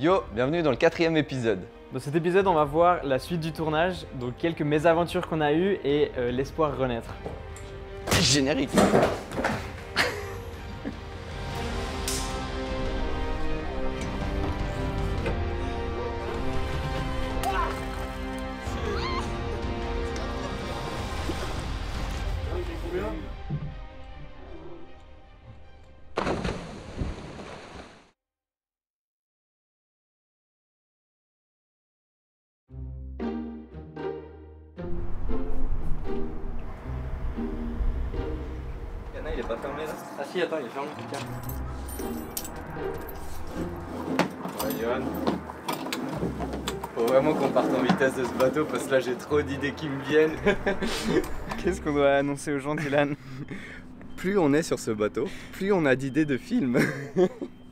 Yo, bienvenue dans le quatrième épisode. Dans cet épisode, on va voir la suite du tournage, donc quelques mésaventures qu'on a eues et euh, l'espoir renaître. Générique. Il est pas fermé là Ah si, attends, il est fermé. Ouais, Johan. Faut vraiment qu'on parte en vitesse de ce bateau parce que là j'ai trop d'idées qui me viennent. Qu'est-ce qu'on doit annoncer aux gens, Dylan? Plus on est sur ce bateau, plus on a d'idées de films.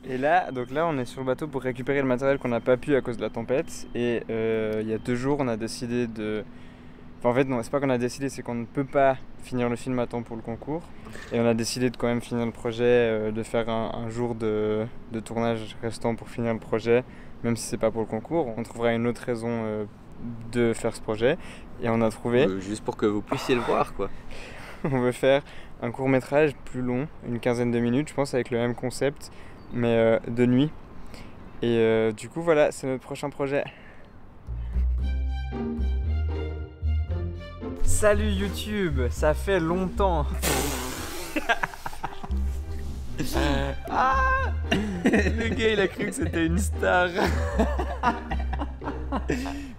Et là, donc là, on est sur le bateau pour récupérer le matériel qu'on n'a pas pu à cause de la tempête. Et euh, il y a deux jours, on a décidé de. Enfin, en fait, non, c'est pas qu'on a décidé, c'est qu'on ne peut pas finir le film à temps pour le concours. Et on a décidé de quand même finir le projet, euh, de faire un, un jour de, de tournage restant pour finir le projet, même si c'est pas pour le concours. On trouvera une autre raison euh, de faire ce projet. Et on a trouvé. Euh, Juste pour que vous puissiez le voir quoi. On veut faire un court métrage plus long, une quinzaine de minutes, je pense, avec le même concept, mais de nuit. Et du coup, voilà, c'est notre prochain projet. Salut YouTube, ça fait longtemps. ah Le gars, il a cru que c'était une star.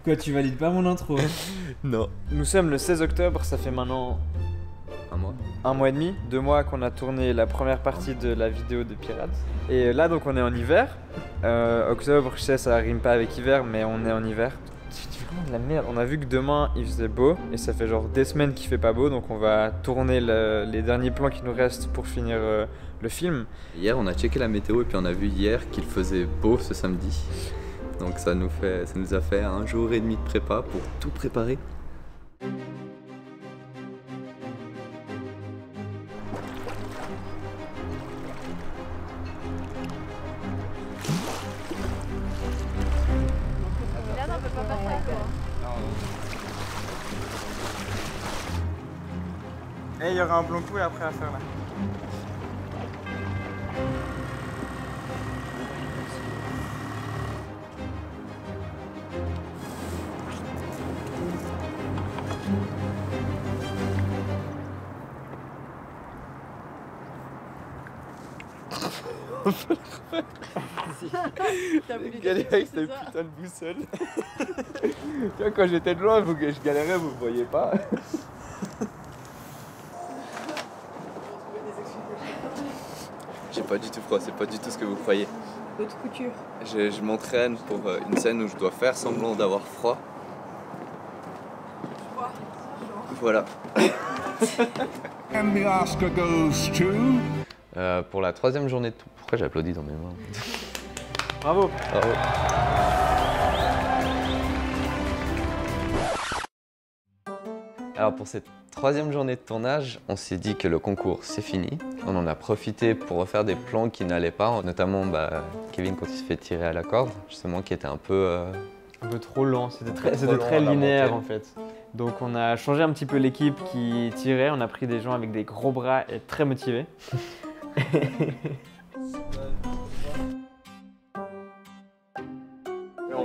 Quoi, tu valides pas mon intro hein? Non. Nous sommes le 16 octobre, ça fait maintenant Un mois. un mois et demi, deux mois qu'on a tourné la première partie de la vidéo de Pirates. Et là, donc, on est en hiver. Euh, octobre, je sais, ça rime pas avec hiver, mais on est en hiver. La merde. On a vu que demain il faisait beau et ça fait genre des semaines qu'il fait pas beau, donc on va tourner le- les derniers plans qui nous restent pour finir euh, le film. Hier on a checké la météo et puis on a vu hier qu'il faisait beau ce samedi. Donc ça nous, fait, ça nous a fait un jour et demi de prépa pour tout préparer. Et il y aura un blanc coup après à faire là. Galérer avec cette putain de boussole. tu vois, quand j'étais de loin, je galérais, vous voyez pas. Pas du tout froid, c'est pas du tout ce que vous croyez. Haute couture. Je, je m'entraîne pour euh, une scène où je dois faire semblant d'avoir froid. Voilà. And the Oscar goes to. Euh, pour la troisième journée de... Pourquoi j'applaudis dans mes mains Bravo. Bravo. Alors pour cette troisième journée de tournage, on s'est dit que le concours c'est fini. On en a profité pour refaire des plans qui n'allaient pas, notamment bah, Kevin quand il se fait tirer à la corde, justement qui était un peu... euh, Un peu trop lent, c'était très, Trop lent linéaire en fait. Donc on a changé un petit peu l'équipe qui tirait, on a pris des gens avec des gros bras et très motivés.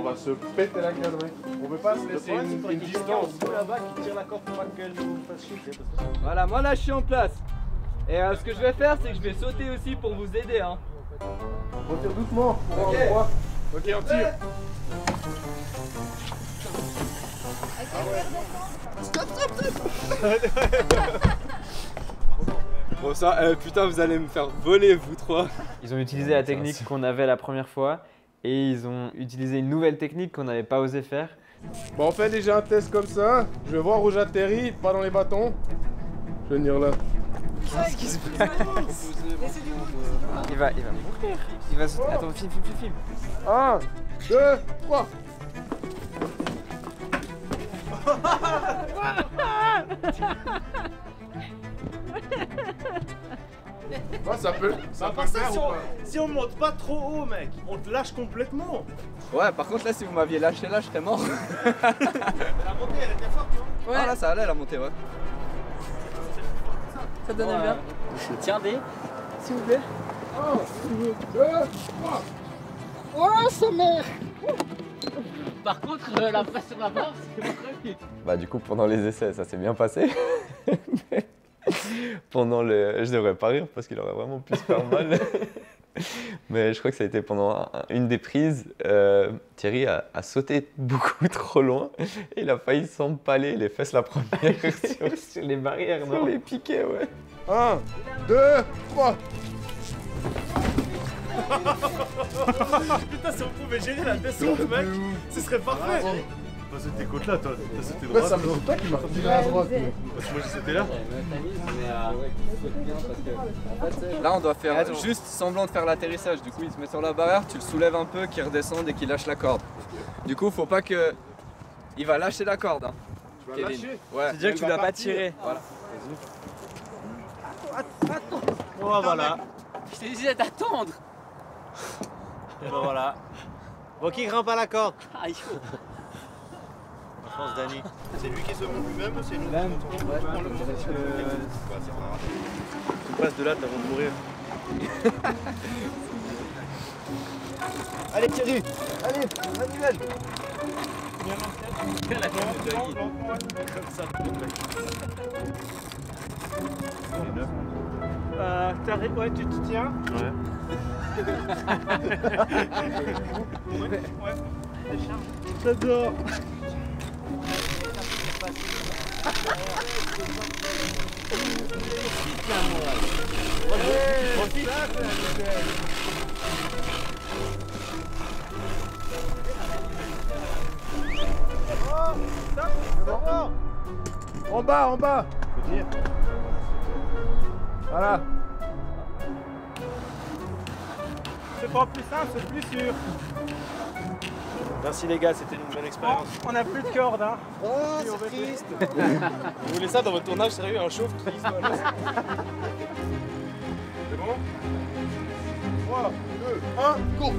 va se péter la gueule, mec. On veut pas se laisser une, une distance. Voilà, moi là je suis en place. Et euh, ce que je vais faire, c'est que je vais sauter aussi pour vous aider. Hein. On tire doucement pour avoir. Ok, on tire. Bon ça, euh, putain vous allez me faire voler vous trois Ils ont utilisé la technique qu'on avait la première fois et ils ont utilisé une nouvelle technique qu'on n'avait pas osé faire. Bon, on fait déjà un test comme ça. Je vais voir où j'atterris, pas dans les bâtons. Je vais venir là. Qu'est-ce qui se passe? Il va, il va mourir. Il va se... Attends, filme, filme, filme, filme. 1, 2, 3. Ouais, ça peut. Ça À peut ça, faire si ou on, pas si on monte pas trop haut, mec, on te lâche complètement. Ouais, par contre, là, si vous m'aviez lâché là, je serais mort. La montée, elle était forte, non Ah, là, ça allait la montée, ouais. Ça donnait bien. Tiens des. S'il vous plaît. Par contre, euh, la pression sur la barre, c'est pas très Bah du coup pendant les essais ça s'est bien passé. Mais pendant le... Je devrais pas rire parce qu'il aurait vraiment pu se faire mal. Mais je crois que ça a été pendant un- une des prises. euh, Thierry a, a sauté beaucoup trop loin et il a failli s'empaler les fesses la première sur, Sur les barrières, sur les piquets, ouais. 1, 2, 3. Putain, si on pouvait gérer la descente, mec, ce serait parfait. Bah, c'était côte là, toi. Toi, c'était Ouais, droite. ça me c'est toi qui m'as retiré à droite. Parce que moi, c'était là. Là, on doit faire juste semblant de faire l'atterrissage. Du coup, il se met sur la barrière, tu le soulèves un peu, qu'il redescende et qu'il lâche la corde. Du coup, faut pas que. Il va lâcher la corde. Hein. Tu vas Kevin. lâcher Ouais. C'est-à-dire que tu l'as pas tiré. Voilà. Oh, voilà. Je t'ai dit d'attendre. Et ben voilà. Bon, qui grimpe à la corde Aïe. Je pense Dani. C'est lui qui se monte lui-même ou c'est nous Là, qui se montons ouais, je pense que- Ouais, c'est pas grave. Tu passes de là, t'as de mourir. Allez Thierry Allez, Manuel Euh, ouais, tu te tiens Ouais. ouais, ouais. J'adore En bas, en bas. Voilà. C'est pas plus simple, c'est plus sûr. Merci les gars, c'était une bonne expérience. on a plus de corde, hein. Oh, c'est triste. Vous voulez ça dans votre tournage sérieux, un chauve qui se C'est bon? 3, 2, 1, go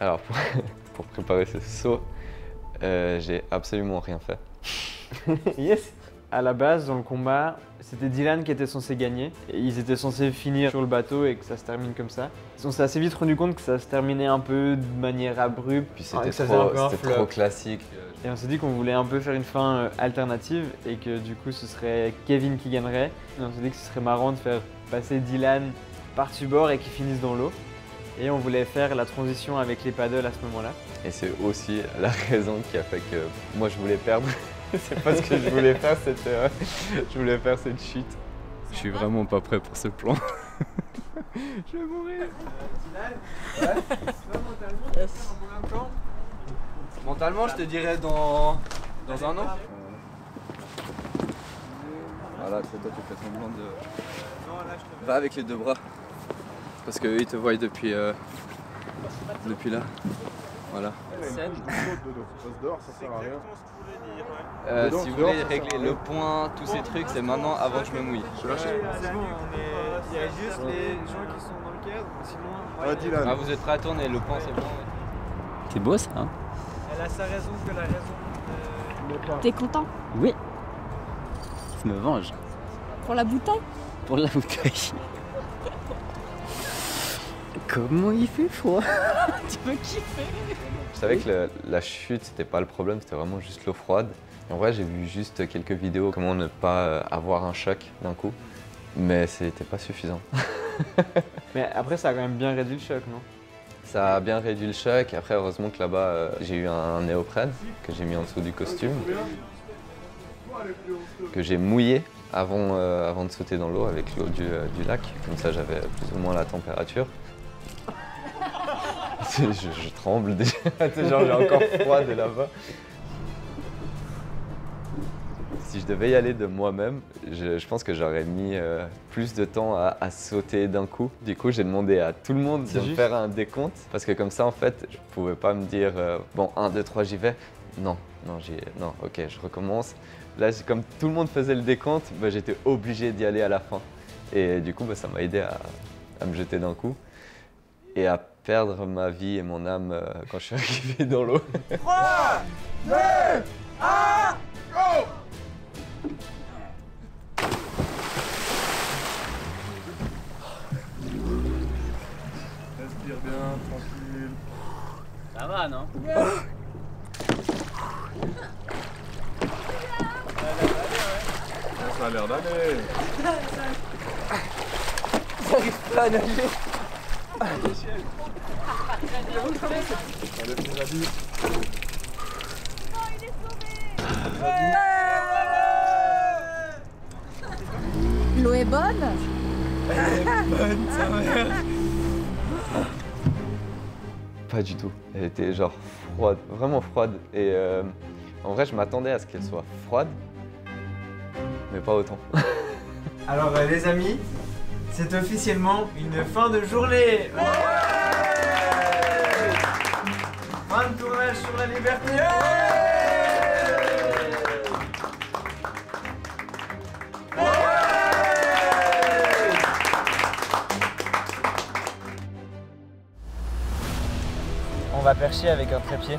Alors pour, pour préparer ce saut, euh, j'ai absolument rien fait. yes À la base, dans le combat, c'était Dylan qui était censé gagner. Et ils étaient censés finir sur le bateau et que ça se termine comme ça. On s'est assez vite rendu compte que ça se terminait un peu de manière abrupte. Puis c'était trop, trop classique. Et on s'est dit qu'on voulait un peu faire une fin euh, alternative et que du coup ce serait Kevin qui gagnerait. Et on s'est dit que ce serait marrant de faire passer Dylan par-dessus bord et qu'il finisse dans l'eau. Et on voulait faire la transition avec les paddles à ce moment-là. Et c'est aussi la raison qui a fait que moi je voulais perdre. c'est pas ce que je voulais faire, c'était, euh, je voulais faire cette chute. Je suis vraiment pas prêt pour ce plan. je vais mourir. Mentalement, je te dirais dans, dans un an. Voilà, c'est toi, tu fais semblant de. Va avec les deux bras. Parce qu'eux, ils te voient depuis, euh, depuis là. Voilà. Scène. Ça se dehors, ça sert à rien. Euh, Dedans, si vous voulez ça régler le point, tous ces trucs, c'est maintenant avant que je me mouille. C'est bon, il y a juste les gens qui sont dans le cadre, sinon. Ah, Dylan. Ah, vous êtes prêts à tourner, le point c'est bon. C'est beau ça, hein Elle a sa raison que la raison. T'es content? Oui. Je me venge. pour la bouteille? Pour la bouteille. Comment il fait froid Tu peux kiffer Je savais que le- la chute, c'était pas le problème, c'était vraiment juste l'eau froide. En vrai, j'ai vu juste quelques vidéos, comment ne pas euh, avoir un choc d'un coup. Mais c'était pas suffisant. Mais après, ça a quand même bien réduit le choc, non? Ça a bien réduit le choc. Après, heureusement que là-bas, euh, j'ai eu un néoprène que j'ai mis en dessous du costume. que j'ai mouillé avant, euh, avant de sauter dans l'eau avec l'eau du, euh, du lac. Comme ça, j'avais plus ou moins la température. je, je tremble déjà, genre j'ai encore froid de là-bas. Si je devais y aller de moi-même, je, je pense que j'aurais mis euh, plus de temps à, à sauter d'un coup. Du coup, j'ai demandé à tout le monde de me faire un décompte parce que comme ça, en fait, je pouvais pas me dire euh, bon 1, 2, 3, j'y vais. Non, non, non, ok, je recommence. Là, comme tout le monde faisait le décompte, bah, j'étais obligé d'y aller à la fin. Et du coup, bah, ça m'a aidé à, à me jeter d'un coup et à perdre ma vie et mon âme euh, quand je suis arrivé dans l'eau. Respire bien, tranquille. Ça va, non? Ça a l'air d'aller. Allez, petit Zabi. L'eau est bonne Pas du tout. Elle était genre froide, vraiment froide. Et euh, en vrai, je m'attendais à ce qu'elle soit froide, mais pas autant. Alors euh, les amis, c'est officiellement une fin de journée. Fin de tournage sur la liberté. On va percher avec un trépied.